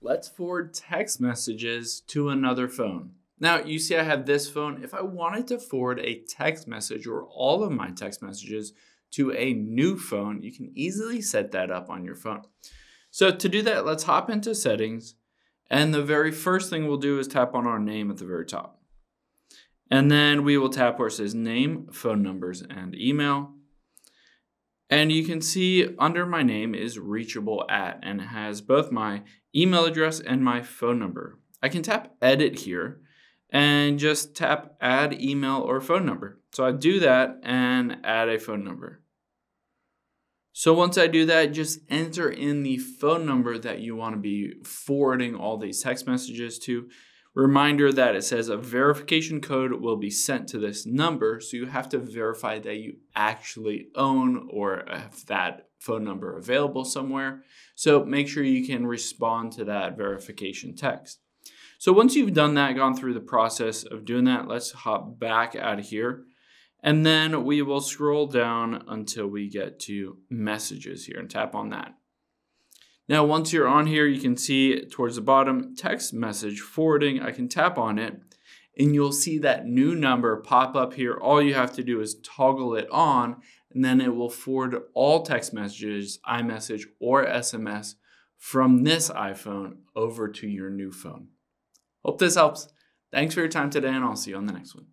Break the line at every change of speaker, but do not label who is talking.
let's forward text messages to another phone. Now, you see I have this phone. If I wanted to forward a text message or all of my text messages to a new phone, you can easily set that up on your phone. So to do that, let's hop into settings. And the very first thing we'll do is tap on our name at the very top. And then we will tap where it says name, phone numbers, and email. And you can see under my name is reachable at and has both my email address and my phone number. I can tap edit here and just tap add email or phone number. So I do that and add a phone number. So once I do that, just enter in the phone number that you want to be forwarding all these text messages to. Reminder that it says a verification code will be sent to this number, so you have to verify that you actually own or have that phone number available somewhere. So make sure you can respond to that verification text. So once you've done that, gone through the process of doing that, let's hop back out of here. And then we will scroll down until we get to messages here and tap on that. Now, once you're on here, you can see towards the bottom, text message forwarding. I can tap on it and you'll see that new number pop up here. All you have to do is toggle it on and then it will forward all text messages, iMessage or SMS from this iPhone over to your new phone. Hope this helps. Thanks for your time today and I'll see you on the next one.